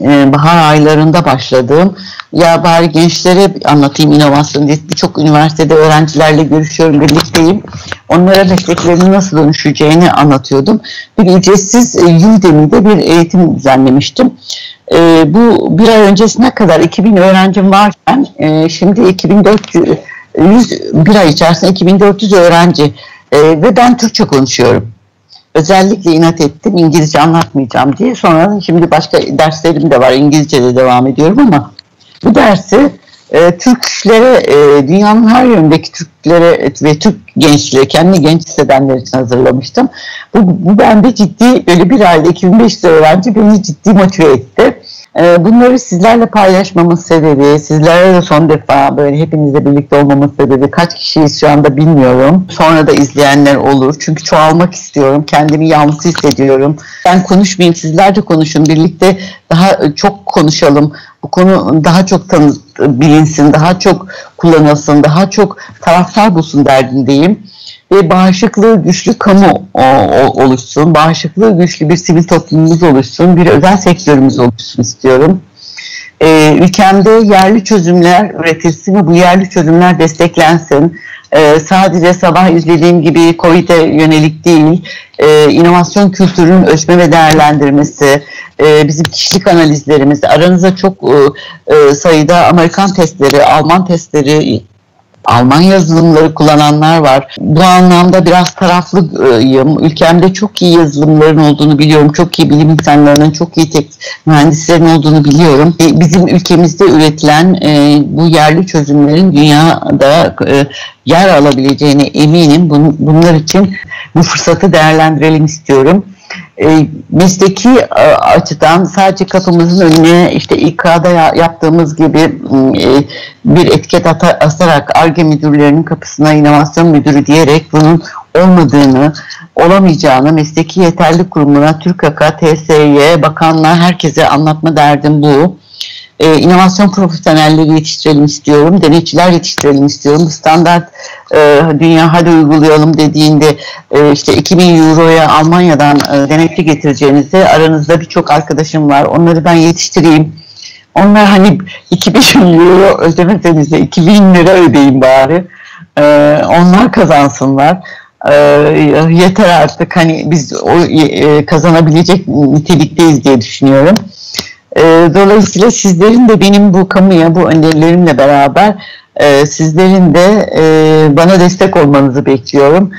e, bahar aylarında başladığım ya bari gençlere anlatayım inovasyon diye birçok üniversitede öğrencilerle görüşüyorum, birlikteyim. Onlara mesleklerinin nasıl dönüşeceğini anlatıyordum. Bir ücretsiz e, Udemy'de bir eğitim düzenlemiştim. E, bu bir ay öncesine kadar 2000 öğrencim varken e, şimdi 2400 bir ay içerisinde 2400 öğrenci e, ve ben Türkçe konuşuyorum. Özellikle inat ettim İngilizce anlatmayacağım diye. Sonra şimdi başka derslerim de var. İngilizce de devam ediyorum ama bu dersi e, Türklere, e, dünyanın her yönündeki Türklere ve Türk gençliğe, kendi genç hissedenler için hazırlamıştım. Bu, bu bende ciddi, böyle bir ayda 2500 öğrenci beni ciddi motive etti. Ee, bunları sizlerle paylaşmamın sebebi, sizlerle de son defa böyle hepinizle birlikte olmamın sebebi kaç kişiyiz şu anda bilmiyorum. Sonra da izleyenler olur. Çünkü çoğalmak istiyorum. Kendimi yalnız hissediyorum. Ben konuşmayayım, sizler de konuşun. Birlikte daha çok konuşalım. Bu konu daha çok tanı, bilinsin, daha çok kullanılsın, daha çok taraftar bulsun derdindeyim ve bağışıklığı güçlü kamu o, o, oluşsun, bağışıklığı güçlü bir sivil toplumumuz oluşsun, bir özel sektörümüz oluşsun istiyorum. Ee, ülkemde yerli çözümler üretilsin ve bu yerli çözümler desteklensin. Ee, sadece sabah izlediğim gibi COVID'e yönelik değil, e, inovasyon kültürünün ölçme ve değerlendirmesi, e, bizim kişilik analizlerimiz, aranızda çok e, e sayıda Amerikan testleri, Alman testleri, Alman yazılımları kullananlar var. Bu anlamda biraz taraflıyım. Ülkemde çok iyi yazılımların olduğunu biliyorum. Çok iyi bilim insanlarının, çok iyi tek mühendislerin olduğunu biliyorum. E, bizim ülkemizde üretilen e, bu yerli çözümlerin dünyada e, yer alabileceğine eminim. bunlar için bu fırsatı değerlendirelim istiyorum e, mesleki e, açıdan sadece kapımızın önüne işte İK'da yaptığımız gibi e, bir etiket asarak ARGE müdürlerinin kapısına inovasyon müdürü diyerek bunun olmadığını, olamayacağını mesleki yeterli kurumuna, TÜRKAK'a, TSE'ye, bakanlığa, herkese anlatma derdim bu e, inovasyon profesyonelleri yetiştirelim istiyorum, denetçiler yetiştirelim istiyorum. Standart e, dünya hadi uygulayalım dediğinde e, işte 2000 euroya Almanya'dan e, denetçi getireceğinize aranızda birçok arkadaşım var. Onları ben yetiştireyim. Onlar hani 2000 euro ödemeseniz de 2000 lira ödeyin bari. E, onlar kazansınlar. E, yeter artık hani biz o e, kazanabilecek nitelikteyiz diye düşünüyorum. E, dolayısıyla sizlerin de benim bu kamuya, bu önerilerimle beraber e, sizlerin de e, bana destek olmanızı bekliyorum.